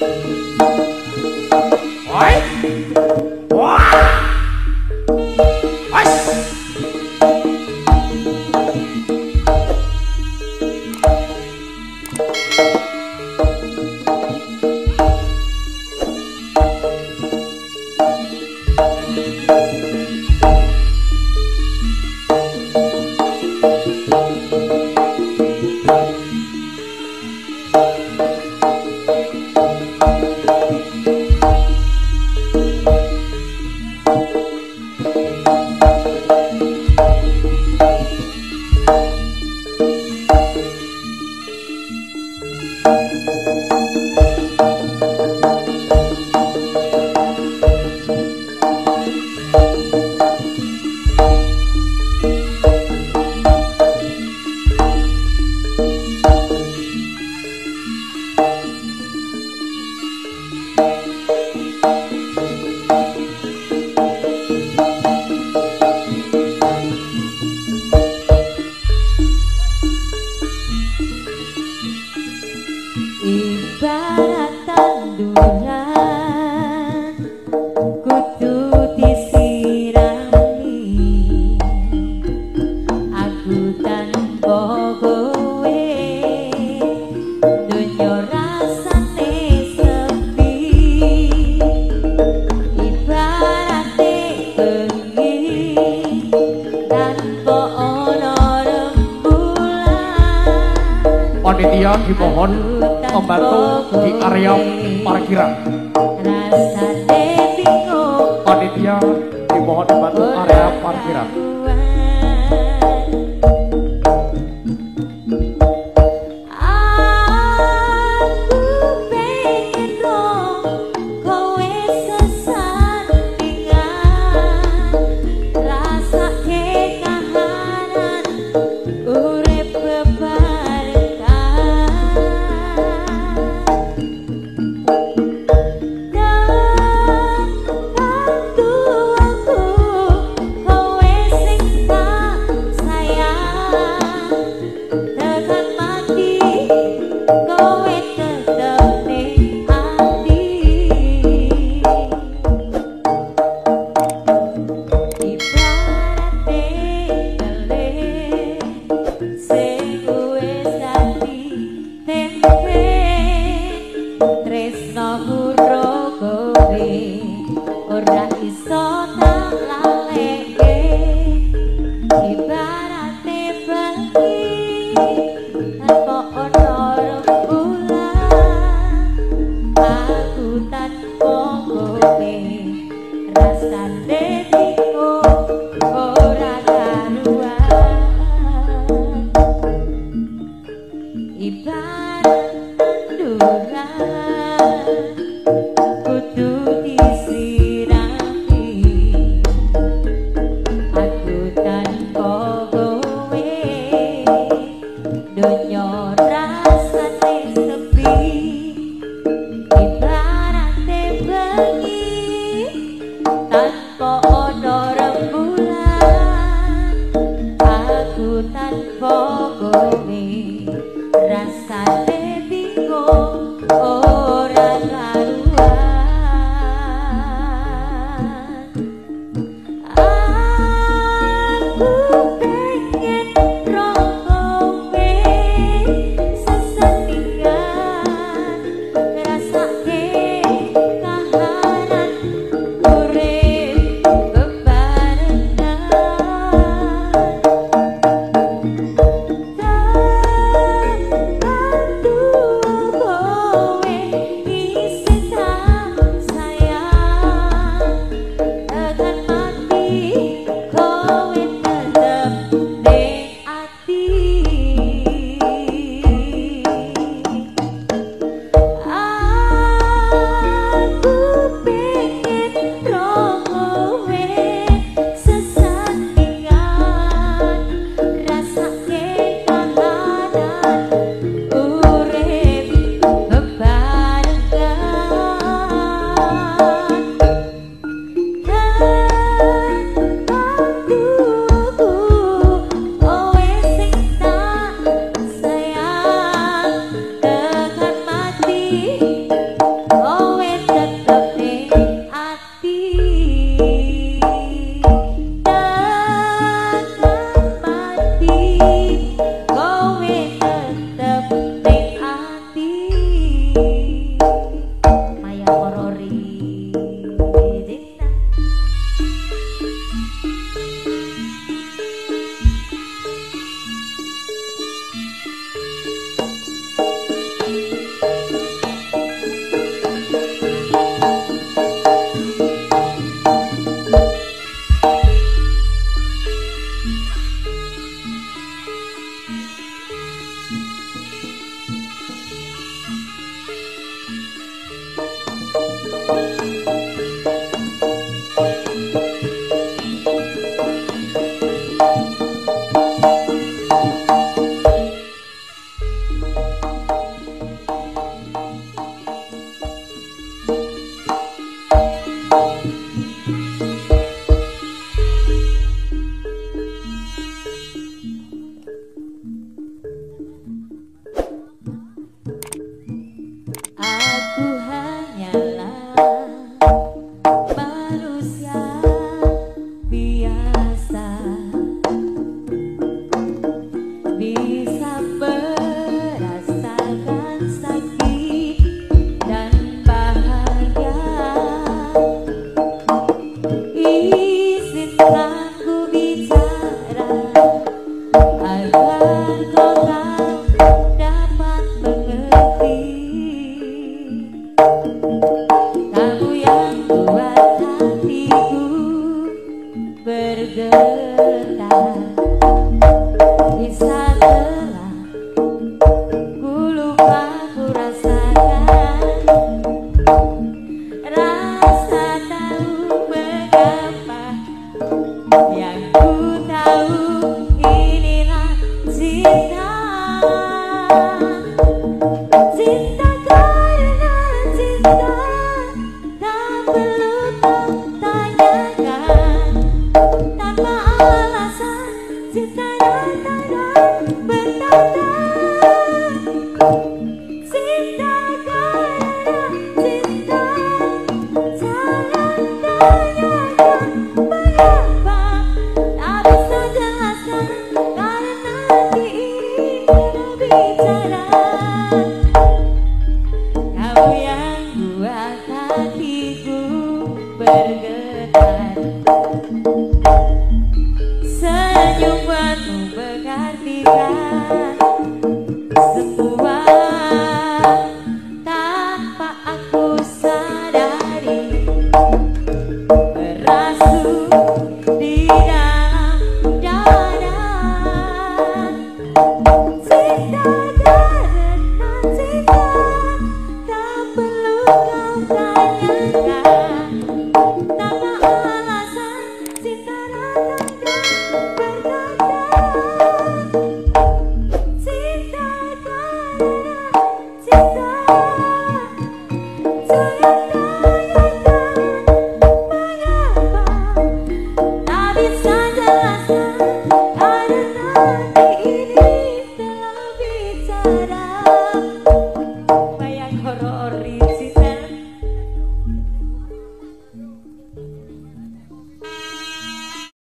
Oi? Oi? panitia dimohon membantu di area parkiran. Tresno Purwokerto ora iso Bye.